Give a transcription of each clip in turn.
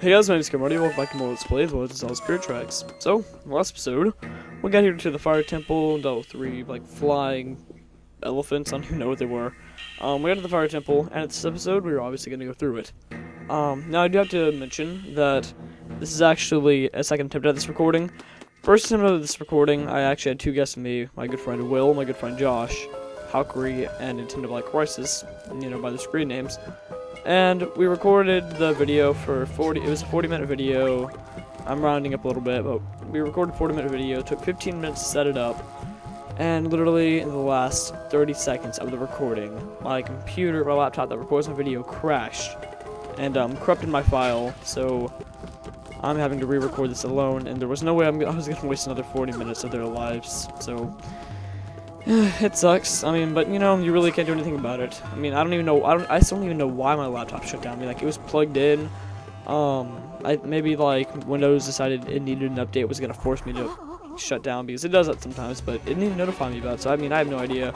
Hey guys, my name is Cameron. Welcome back to more Let's Play, Let's Zelda Spirit Tracks. So, last episode, we got here to the Fire Temple, with three, like, flying elephants, I don't even know what they were. Um, we got to the Fire Temple, and at this episode, we were obviously going to go through it. Um, now I do have to mention that this is actually a second attempt at this recording. First attempt at this recording, I actually had two guests with me, my good friend Will, my good friend Josh, Valkyrie, and Nintendo Black Crisis, you know, by the screen names. And we recorded the video for 40, it was a 40 minute video. I'm rounding up a little bit, but we recorded 40 minute video, took 15 minutes to set it up. And literally in the last 30 seconds of the recording, my computer, my laptop that records my video crashed and um, corrupted my file. So I'm having to re-record this alone, and there was no way I'm, I was going to waste another 40 minutes of their lives. So it sucks. I mean, but you know, you really can't do anything about it. I mean, I don't even know. I don't. I still don't even know why my laptop shut down. I mean, like it was plugged in. Um, I maybe like Windows decided it needed an update. Was gonna force me to shut down because it does that sometimes, but it didn't even notify me about it. So I mean, I have no idea.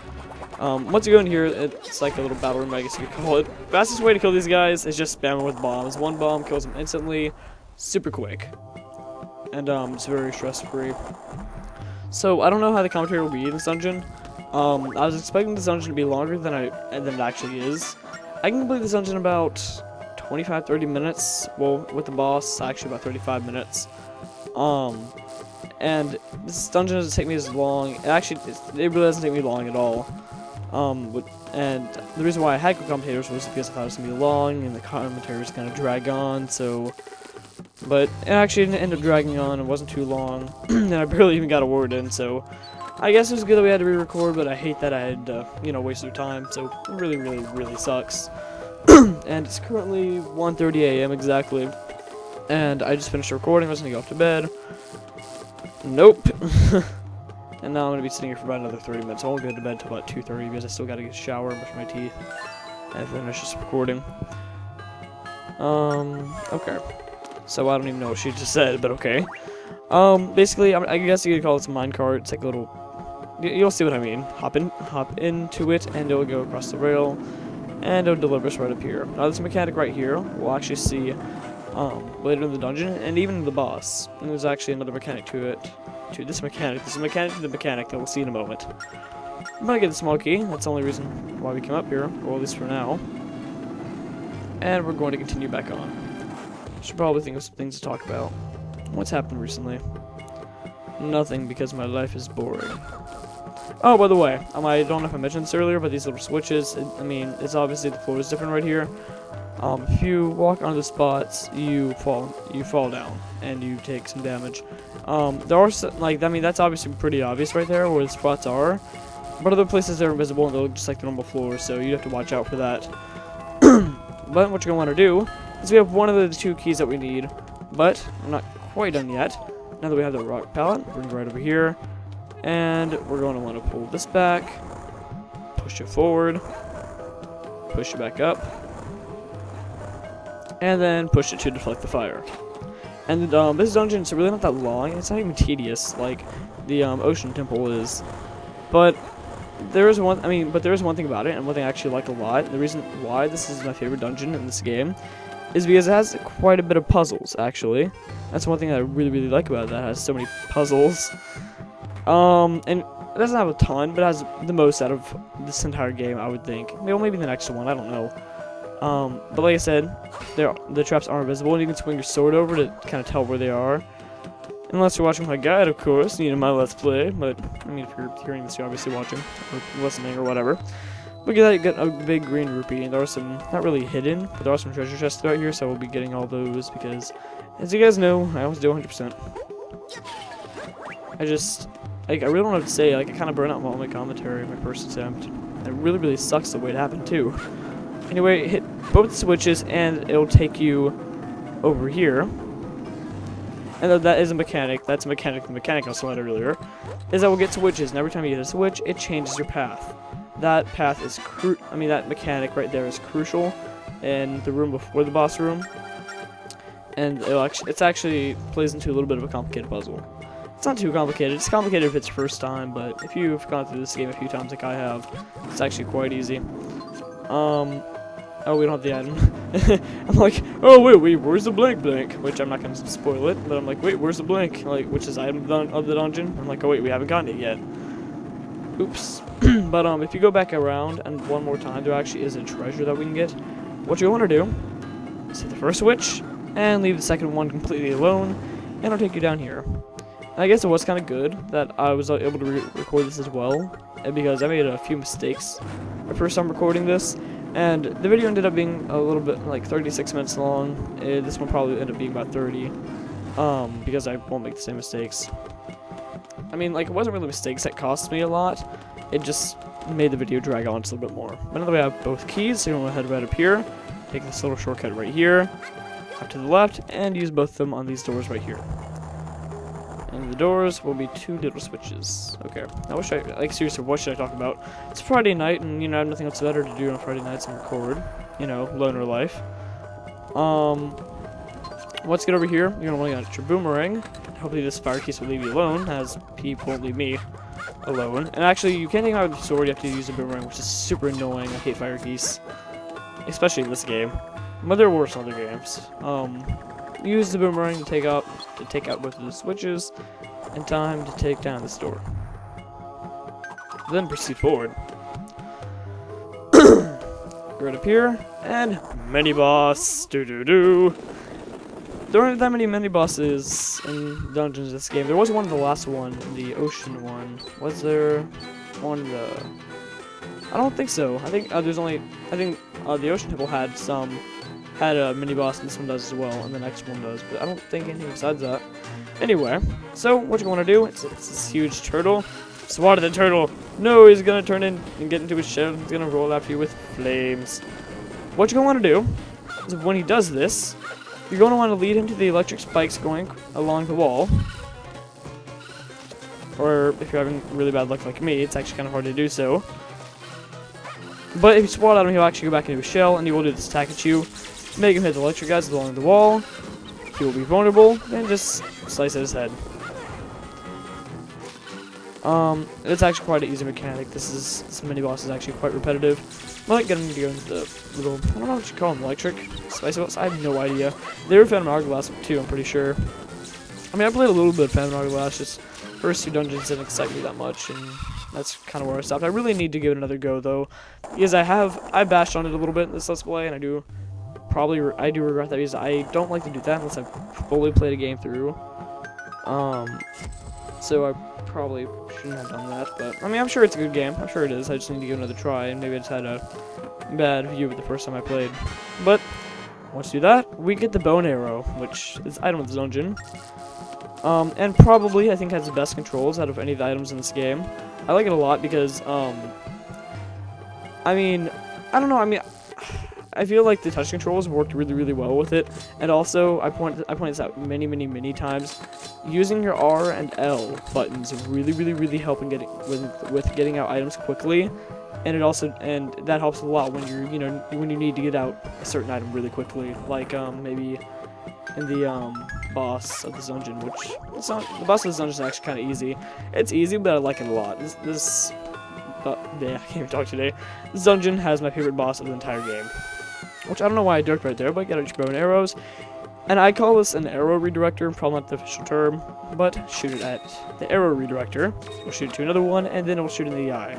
Um, once you go in here, it's like a little battle room, I guess you could call it. Fastest way to kill these guys is just spamming with bombs. One bomb kills them instantly, super quick, and um, it's very stress-free. So I don't know how the commentary will be in this dungeon. Um, I was expecting this dungeon to be longer than I than it actually is. I can complete this dungeon in about 25-30 minutes. Well, with the boss, actually about 35 minutes. Um, and this dungeon doesn't take me as long. It actually, it really doesn't take me long at all. Um, and the reason why I had commentators was because I thought it was gonna be long, and the commentary was gonna drag on. So but it actually didn't end up dragging on, it wasn't too long, and I barely even got a word in, so I guess it was good that we had to re-record, but I hate that I had, uh, you know, wasted time, so it really, really, really sucks. and it's currently 1.30 a.m. exactly, and I just finished recording, I was gonna go off to bed. Nope. and now I'm gonna be sitting here for about another 30 minutes. I won't go to bed until about 2.30 because I still gotta get a shower and brush my teeth and finish this recording. Um, okay. So I don't even know what she just said, but okay. Um, basically, I guess you could call it a minecart. It's like a little. You'll see what I mean. Hop in, hop into it, and it'll go across the rail, and it'll deliver us right up here. Now this mechanic right here, we'll actually see um, later in the dungeon, and even the boss. And there's actually another mechanic to it. To this mechanic. This is mechanic to the mechanic that we'll see in a moment. I'm gonna get the small key. That's the only reason why we came up here, or at least for now. And we're going to continue back on. Should probably think of some things to talk about. What's happened recently? Nothing, because my life is boring. Oh, by the way, um, I don't know if I mentioned this earlier, but these little switches, it, I mean, it's obviously the floor is different right here. Um, if you walk on the spots, you fall, you fall down, and you take some damage. Um, there are, some, like, I mean, that's obviously pretty obvious right there, where the spots are. But other places they're invisible, and they look just like the normal floor, so you have to watch out for that. but what you're going to want to do because we have one of the two keys that we need, but I'm not quite done yet. Now that we have the rock pallet, bring it right over here, and we're going to want to pull this back, push it forward, push it back up, and then push it to deflect the fire. And um, this dungeon is really not that long, it's not even tedious like the um, Ocean Temple is, but there is one, I mean, but there is one thing about it, and one thing I actually like a lot, the reason why this is my favorite dungeon in this game, is because it has quite a bit of puzzles, actually. That's one thing that I really, really like about it, that has so many puzzles. Um, and it doesn't have a ton, but it has the most out of this entire game, I would think. Well, maybe the next one, I don't know. Um, but like I said, the traps aren't visible, and you can swing your sword over to kind of tell where they are. Unless you're watching my guide, of course, you know, my Let's Play, but, I mean, if you're hearing this, you're obviously watching, or listening, or whatever. Look at that, get a big green rupee, and there are some, not really hidden, but there are some treasure chests throughout here, so we'll be getting all those, because, as you guys know, I always do 100%. I just, like, I really don't what to say, like, I kind of burn out all my commentary my first attempt. It really, really sucks the way it happened, too. Anyway, hit both switches, and it'll take you over here. And that is a mechanic, that's a mechanic, the mechanic I said earlier, is that we'll get switches, and every time you hit a switch, it changes your path that path is cru- I mean that mechanic right there is crucial in the room before the boss room. And it actually, it's actually plays into a little bit of a complicated puzzle. It's not too complicated. It's complicated if it's first time, but if you've gone through this game a few times like I have, it's actually quite easy. Um, oh, we don't have the item. I'm like, oh, wait, wait, where's the blank blank? Which I'm not going to spoil it, but I'm like, wait, where's the blank? Like, which is item of the dungeon? I'm like, oh, wait, we haven't gotten it yet. Oops. but um, if you go back around and one more time, there actually is a treasure that we can get. What you want to do is hit the first switch and leave the second one completely alone, and it'll take you down here. I guess it was kind of good that I was able to re record this as well, because I made a few mistakes the first time recording this, and the video ended up being a little bit like 36 minutes long. Uh, this one probably ended up being about 30, um, because I won't make the same mistakes. I mean, like, it wasn't really mistakes that cost me a lot. It just made the video drag on just a little bit more. But now that we have both keys, so you want to head right up here, take this little shortcut right here, up to the left, and use both of them on these doors right here. And the doors will be two little switches. Okay. I wish I, like, seriously, what should I talk about? It's Friday night, and, you know, I have nothing else better to do on Friday nights than record. You know, loner life. Um, let's get over here. You're gonna want to get your boomerang. Hopefully this fire Keese will leave you alone, as people won't leave me alone. And actually, you can't take out the sword, you have to use a boomerang, which is super annoying. I hate fire Keese. Especially in this game. But there are worse other games. Um, use the boomerang to take out to take out both of the switches, and time to take down this door. Then proceed forward. right up here, and mini boss. Do do do. There aren't that many mini bosses in dungeons in this game. There was one in the last one, the ocean one. Was there one the? I don't think so. I think uh, there's only. I think uh, the ocean temple had some had a mini boss, and this one does as well, and the next one does, but I don't think anything besides that. Anyway, so what you want to do, it's, it's this huge turtle. Swat at the turtle. No, he's going to turn in and get into his shell. He's going to roll after you with flames. What you're going to want to do is when he does this, you're going to want to lead him to the electric spikes going along the wall. Or if you're having really bad luck like me, it's actually kind of hard to do so. But if you swat at him, he'll actually go back into his shell, and he will do this attack at you. Make him hit the electric guys along the wall. He will be vulnerable, and just slice at his head. Um, it's actually quite an easy mechanic. This is this mini boss is actually quite repetitive. I like getting to go into the little I don't know what you call them, electric spicy boss. I have no idea. They were Phantom Hourglass too, I'm pretty sure. I mean I played a little bit of Phantom Hourglass, just first two dungeons didn't excite me that much and that's kind of where I stopped. I really need to give it another go though, because I have I bashed on it a little bit in this let's play, and I do probably I do regret that because I don't like to do that unless I've fully played a game through. Um, so I probably shouldn't have done that, but I mean I'm sure it's a good game. I'm sure it is. I just need to give another try, and maybe I just had a bad view of it the first time I played. But once we do that, we get the bow and arrow, which is item of the dungeon. Um, and probably I think has the best controls out of any of the items in this game. I like it a lot because, um, I mean, I don't know, I mean, I feel like the touch controls worked really, really well with it. And also, I point I pointed this out many, many, many times. Using your R and L buttons really, really, really help in getting with with getting out items quickly. And it also and that helps a lot when you're you know when you need to get out a certain item really quickly, like um maybe in the um boss of the dungeon, which it's not the boss of the dungeon is actually kind of easy. It's easy, but I like it a lot. This this. Uh, yeah, I can't even talk today. This dungeon has my favorite boss of the entire game. Which I don't know why I dirked right there, but get out your bow and arrows. And I call this an arrow redirector, probably not the official term, but shoot it at the arrow redirector. We'll shoot it to another one, and then it will shoot in the eye.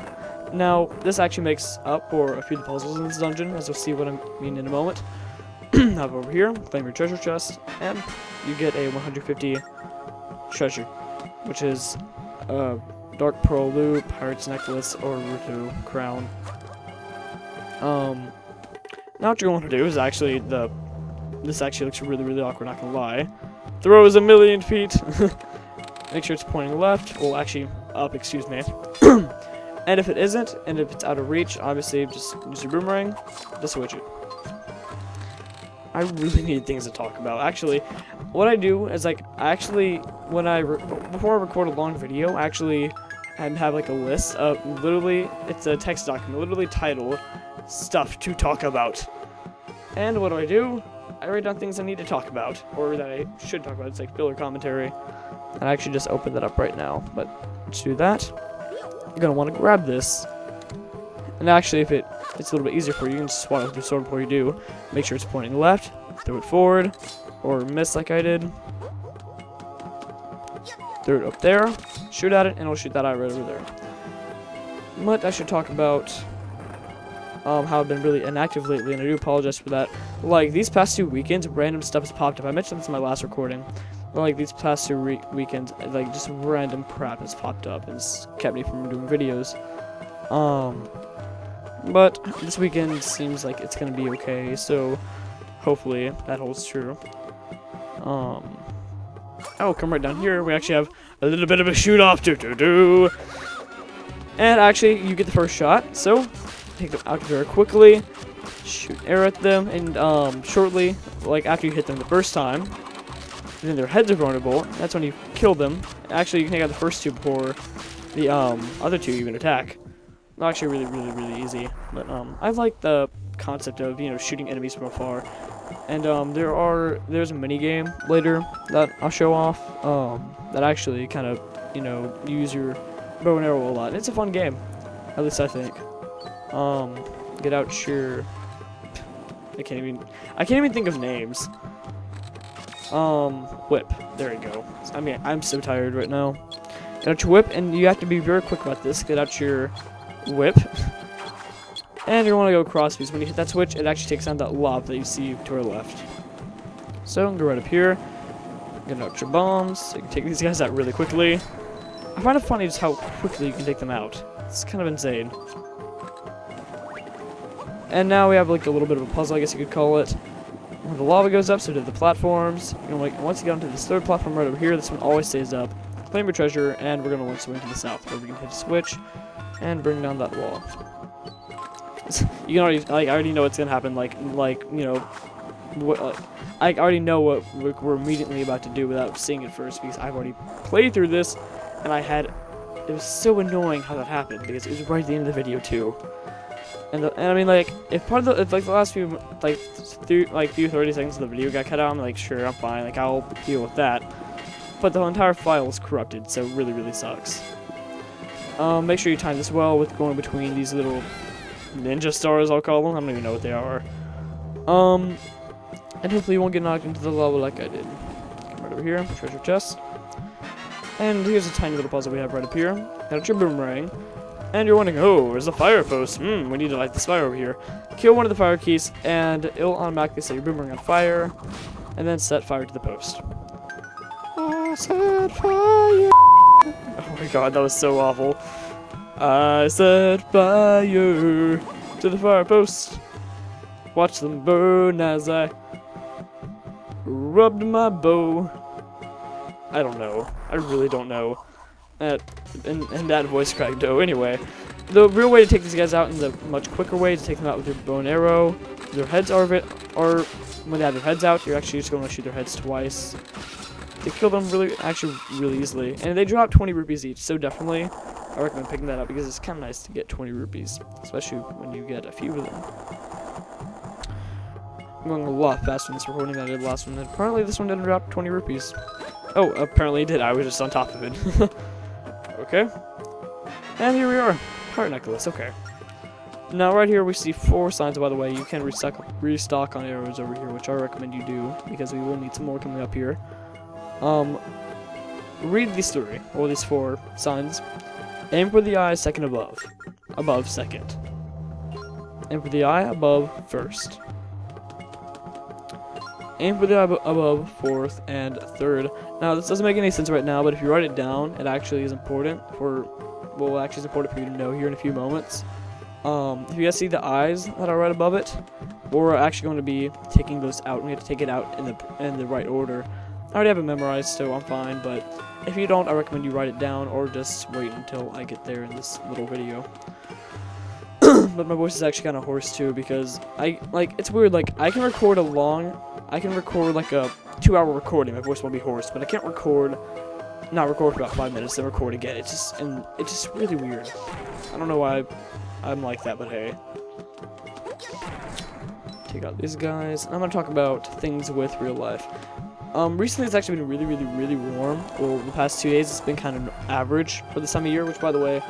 Now, this actually makes up for a few of the puzzles in this dungeon, as you'll see what I mean in a moment. Hop over here, claim your treasure chest, and you get a 150 treasure, which is a Dark Pearl Loop, Pirate's Necklace, or Ruto Crown. Um, now what you're going to do is actually the... This actually looks really, really awkward, not gonna lie. Throw is a million feet. Make sure it's pointing left. Well, actually, up, excuse me. and if it isn't, and if it's out of reach, obviously just use your boomerang to switch it. I really need things to talk about. Actually, what I do is like, actually, when I, before I record a long video, actually, and have like a list of literally, it's a text document, literally titled stuff to talk about. And what do I do? I write down things I need to talk about, or that I should talk about. It's like filler commentary. And I actually just opened that up right now, but let's do that. You're gonna want to grab this, And actually, if it it's a little bit easier for you, you can just swat it with your sword before you do. Make sure it's pointing left, throw it forward, or miss like I did. Throw it up there, shoot at it, and it'll shoot that eye right over there. But I should talk about um, how I've been really inactive lately, and I do apologize for that. Like, these past two weekends, random stuff has popped up. I mentioned this in my last recording. But, like, these past two weekends, like, just random crap has popped up and it's kept me from doing videos. Um, but this weekend seems like it's gonna be okay, so hopefully that holds true. Um, oh, come right down here. We actually have a little bit of a shoot off. Do do do. And actually, you get the first shot. So take them out very quickly, shoot arrow at them, and um, shortly, like after you hit them the first time, then their heads are vulnerable. That's when you kill them. Actually, you can take out the first two before the um, other two even attack. Actually really, really, really easy. But um, I like the concept of you know shooting enemies from afar. And um, there are there's a mini game later that I'll show off um, that actually kind of you know use your bow and arrow a lot. It's a fun game, at least I think. Um, get out your. I can't even. I can't even think of names. Um, whip. There you go. I mean, I'm so tired right now. Get out your whip, and you have to be very quick about this. Get out your whip. And you want to go across because when you hit that switch, it actually takes down that lob that you see to our left. So, go right up here. Get out your bombs. So you can take these guys out really quickly. I find it funny just how quickly you can take them out. It's kind of insane. And now we have like a little bit of a puzzle, I guess you could call it. The lava goes up, so do the platforms. Like once you get onto this third platform right over here, this one always stays up. Claim your treasure, and we're gonna want to swing to the south, where we can hit a switch and bring down that wall. you can already, like, I already know what's gonna happen. Like, like you know, what, uh, I already know what we're immediately about to do without seeing it first because I've already played through this, and I had. It was so annoying how that happened because it was right at the end of the video too. And, the, and I mean, like, if part of the, if, like, the last few, like, th like, few 30 seconds of the video got cut out, I'm like, sure, I'm fine, like, I'll deal with that. But the entire file is corrupted, so it really, really sucks. Um, make sure you time this well with going between these little ninja stars, I'll call them. I don't even know what they are. Um, and hopefully you won't get knocked into the lava like I did. Come right over here, treasure chest. And here's a tiny little puzzle we have right up here. Got your boomerang. And you're wondering, oh, there's a fire post. Hmm, we need to light this fire over here. Kill one of the fire Keese, and it'll automatically set your boomerang on fire, and then set fire to the post. I set fire. Oh my god, that was so awful. I set fire to the fire post. Watch them burn as I rubbed my bow. I don't know. I really don't know. And, and that voice crack dough. Anyway, the real way to take these guys out and the much quicker way to take them out with your bow and arrow. Their heads are or when they have their heads out, you're actually just going to shoot their heads twice. They kill them really, actually, really easily, and they drop 20 rupees each. So definitely, I recommend picking that up because it's kind of nice to get 20 rupees, especially when you get a few of them. I'm going a lot faster in this recording than I did last one. Apparently, this one didn't drop 20 rupees. Oh, apparently it did. I was just on top of it. Okay. And here we are. Heart necklace, okay. Now right here we see four signs, by the way. You can restock, restock on arrows over here, which I recommend you do, because we will need some more coming up here. Um, read these three, or these four signs. Aim for the eye second above. Above second. Aim for the eye above first. Aim for the above fourth and third. Now, this doesn't make any sense right now, but if you write it down, it actually is important for, well, actually is important for you to know here in a few moments. Um, if you guys see the eyes that are right above it, we're actually going to be taking those out. We have to take it out in the in the right order. I already have it memorized, so I'm fine, but if you don't, I recommend you write it down or just wait until I get there in this little video. But my voice is actually kind of hoarse too because I, like, it's weird, like, I can record a long, I can record like a two hour recording, my voice won't be hoarse, but I can't record, not record for about five minutes, then record again. It's just, and it's just really weird. I don't know why I'm like that, but hey. Take out these guys. I'm gonna talk about things with real life. Um, recently it's actually been really, really, really warm. Well, the past two days it's been kind of average for this time of year, which by the way,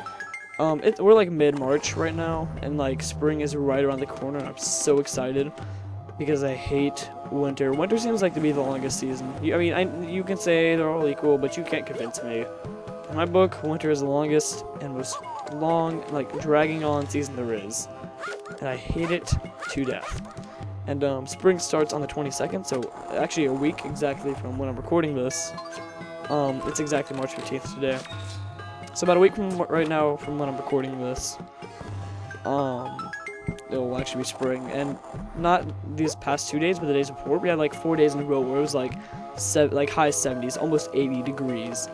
Um, it, we're like mid-March right now, and like spring is right around the corner, and I'm so excited because I hate winter. Winter seems like to be the longest season. You, I mean, I, you can say they're all equal, but you can't convince me. In my book, winter is the longest and most long, like dragging on season there is, and I hate it to death. And um, spring starts on the 22nd, so actually a week exactly from when I'm recording this. Um, it's exactly March 15th today. So about a week from right now, from when I'm recording this, um, it will actually be spring. And not these past two days, but the days before, we had like four days in a row where it was like, se- like high 70s, almost 80 degrees,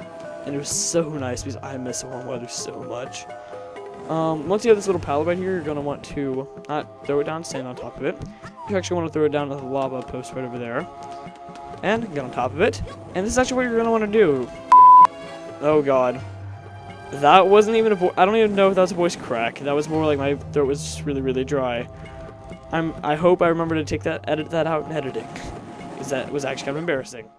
and it was so nice because I miss the warm weather so much. Um, once you have this little pallet right here, you're gonna want to not throw it down, stand on top of it. You actually want to throw it down to the lava post right over there, and get on top of it. And this is actually what you're gonna want to do. Oh God. That wasn't even a voice. I don't even know if that was a voice crack. That was more like my throat was really, really dry. I'm. I hope I remember to take that, edit that out in editing, because that was actually kind of embarrassing.